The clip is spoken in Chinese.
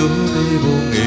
流泪梦。